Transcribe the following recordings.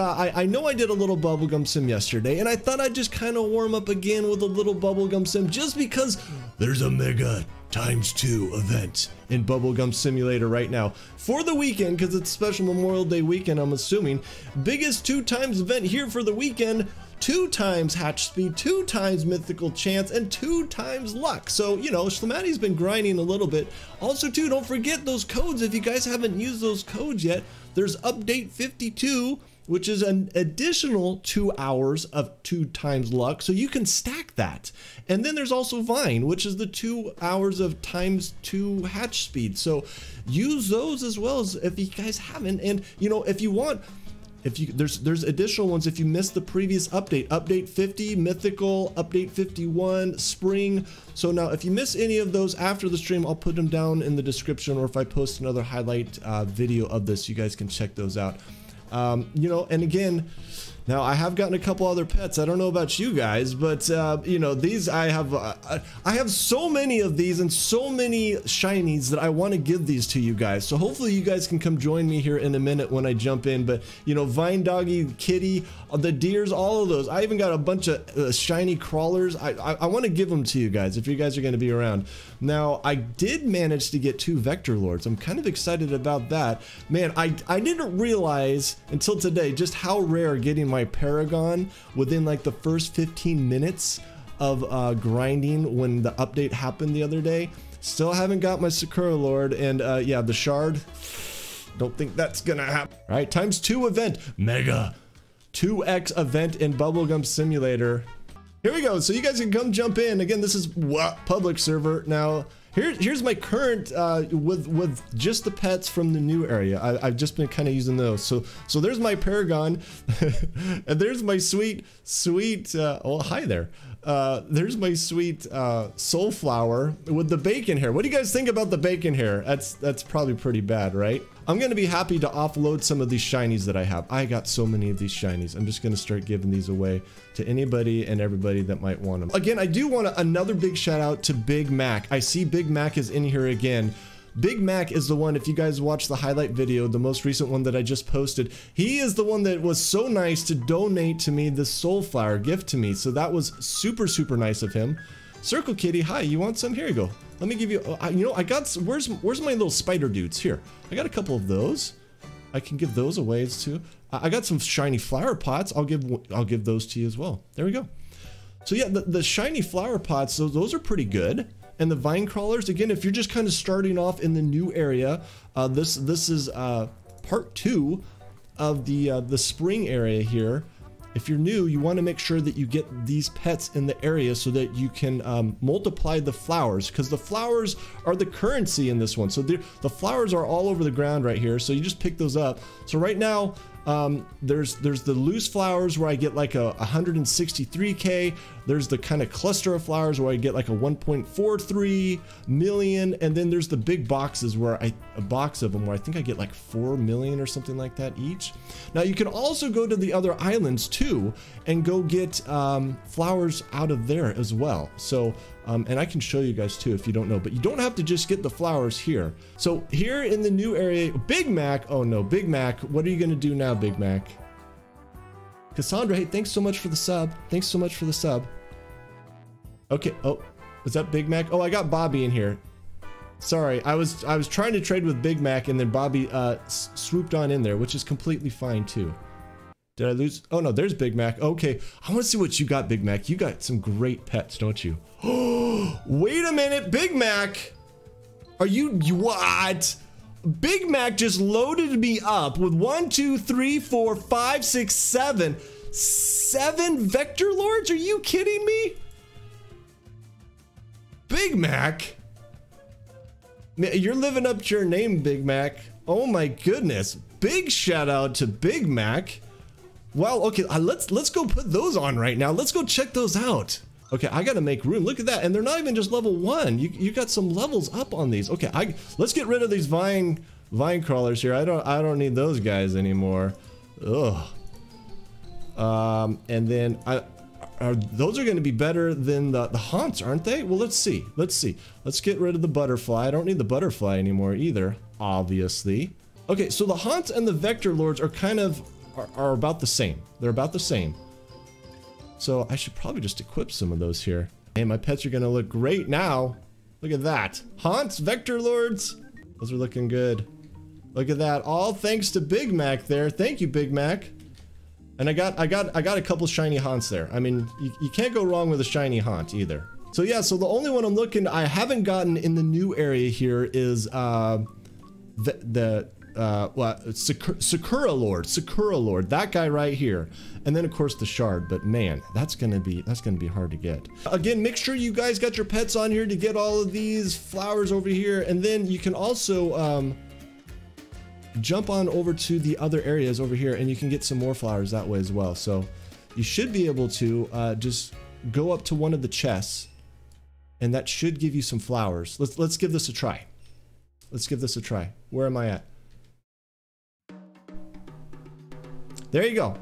uh, I, I know I did a little bubblegum sim yesterday, and I thought I'd just kind of warm up again with a little bubblegum sim just because there's a mega times two event in Bubblegum Simulator right now for the weekend because it's special Memorial Day weekend, I'm assuming. Biggest two times event here for the weekend two times hatch speed, two times mythical chance, and two times luck. So, you know, Schlamaddy's been grinding a little bit. Also, too, don't forget those codes. If you guys haven't used those codes yet, there's update 52 which is an additional two hours of two times luck. So you can stack that. And then there's also Vine, which is the two hours of times two hatch speed. So use those as well as if you guys haven't. And you know, if you want, if you there's there's additional ones if you missed the previous update update 50 mythical update 51 spring so now if you miss any of those after the stream i'll put them down in the description or if i post another highlight uh, video of this you guys can check those out um, you know and again now I have gotten a couple other pets. I don't know about you guys, but uh, you know these I have. Uh, I have so many of these and so many shinies that I want to give these to you guys. So hopefully you guys can come join me here in a minute when I jump in. But you know, Vine Doggy, Kitty, uh, the deers, all of those. I even got a bunch of uh, shiny crawlers. I I, I want to give them to you guys if you guys are going to be around. Now I did manage to get two Vector Lords. I'm kind of excited about that. Man, I I didn't realize until today just how rare getting my Paragon within like the first 15 minutes of uh, grinding when the update happened the other day. Still haven't got my Sakura Lord, and uh, yeah, the Shard. Don't think that's gonna happen. All right, times two event, mega 2x event in Bubblegum Simulator. Here we go. So you guys can come jump in. Again, this is what public server. Now, here, here's my current uh, with with just the pets from the new area. I, have just been kind of using those. So so there's my Paragon, and there's my sweet sweet. Uh, oh hi there. Uh, there's my sweet uh, Soulflower with the bacon hair. What do you guys think about the bacon hair? That's that's probably pretty bad, right? I'm gonna be happy to offload some of these shinies that I have. I got so many of these shinies. I'm just gonna start giving these away to anybody and everybody that might want them. Again, I do want another big shout out to Big Mac. I see Big Mac is in here again. Big Mac is the one, if you guys watch the highlight video, the most recent one that I just posted, he is the one that was so nice to donate to me this Soulflower gift to me. So that was super, super nice of him. Circle Kitty, hi, you want some? Here you go. Let me give you, uh, you know, I got, where's where's my little spider dudes? Here, I got a couple of those. I can give those away too. I got some shiny flower pots. I'll give, I'll give those to you as well. There we go. So yeah, the, the shiny flower pots, so those are pretty good. And the vine crawlers, again, if you're just kind of starting off in the new area, uh, this this is uh, part two of the uh, the spring area here. If you're new, you want to make sure that you get these pets in the area so that you can um, multiply the flowers because the flowers are the currency in this one. So the flowers are all over the ground right here. So you just pick those up. So right now, um, there's there's the loose flowers where I get like a 163k. There's the kind of cluster of flowers where I get like a 1.43 million, and then there's the big boxes where I a box of them where I think I get like 4 million or something like that each. Now you can also go to the other islands too and go get um, flowers out of there as well. So um, and I can show you guys too if you don't know, but you don't have to just get the flowers here. So here in the new area, Big Mac, oh no, Big Mac, what are you gonna do now, Big Mac? Cassandra, hey, thanks so much for the sub. Thanks so much for the sub. Okay, oh, is that Big Mac? Oh, I got Bobby in here. Sorry, I was I was trying to trade with Big Mac and then Bobby uh, swooped on in there, which is completely fine too. Did I lose? Oh no, there's Big Mac. Okay, I want to see what you got, Big Mac. You got some great pets, don't you? Oh, wait a minute, Big Mac. Are you, you what? Big Mac just loaded me up with one, two, three, four, five, six, seven, seven Vector Lords? Are you kidding me? Big Mac? You're living up to your name, Big Mac. Oh my goodness. Big shout out to Big Mac. Well, okay, uh, let's let's go put those on right now. Let's go check those out. Okay, I gotta make room. Look at that, and they're not even just level one. You you got some levels up on these. Okay, I let's get rid of these vine vine crawlers here. I don't I don't need those guys anymore. Ugh. Um, and then I are those are going to be better than the the haunts, aren't they? Well, let's see. Let's see. Let's get rid of the butterfly. I don't need the butterfly anymore either, obviously. Okay, so the haunts and the vector lords are kind of are, are about the same. They're about the same. So I should probably just equip some of those here. And my pets are gonna look great now. Look at that. Haunts, Vector Lords. Those are looking good. Look at that. All thanks to Big Mac there. Thank you, Big Mac. And I got I got I got a couple shiny haunts there. I mean, you, you can't go wrong with a shiny haunt either. So yeah, so the only one I'm looking I haven't gotten in the new area here is uh the the uh what Sakura, Sakura Lord, Sakura Lord, that guy right here. And then of course the shard, but man, that's gonna be that's gonna be hard to get. Again, make sure you guys got your pets on here to get all of these flowers over here, and then you can also um jump on over to the other areas over here and you can get some more flowers that way as well. So you should be able to uh, just go up to one of the chests and that should give you some flowers. Let's, let's give this a try. Let's give this a try. Where am I at? There you go.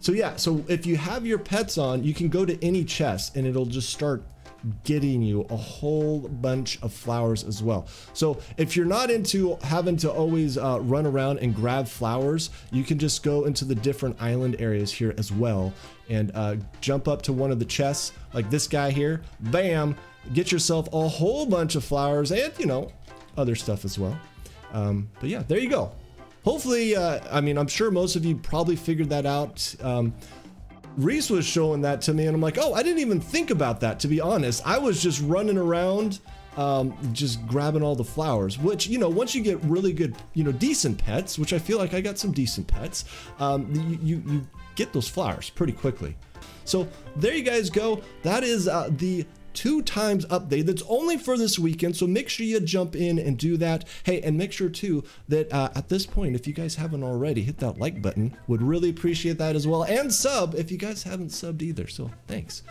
So yeah, so if you have your pets on, you can go to any chest and it'll just start getting you a whole bunch of flowers as well. So if you're not into having to always uh, run around and grab flowers, you can just go into the different island areas here as well and uh, jump up to one of the chests like this guy here. Bam! Get yourself a whole bunch of flowers and, you know, other stuff as well. Um, but yeah, there you go. Hopefully, uh, I mean, I'm sure most of you probably figured that out. Um, Reese was showing that to me, and I'm like, oh, I didn't even think about that, to be honest. I was just running around, um, just grabbing all the flowers, which, you know, once you get really good, you know, decent pets, which I feel like I got some decent pets, um, you, you, you get those flowers pretty quickly. So there you guys go. That is uh, the two times update that's only for this weekend so make sure you jump in and do that. Hey and make sure too that uh, at this point if you guys haven't already hit that like button. Would really appreciate that as well. And sub if you guys haven't subbed either so thanks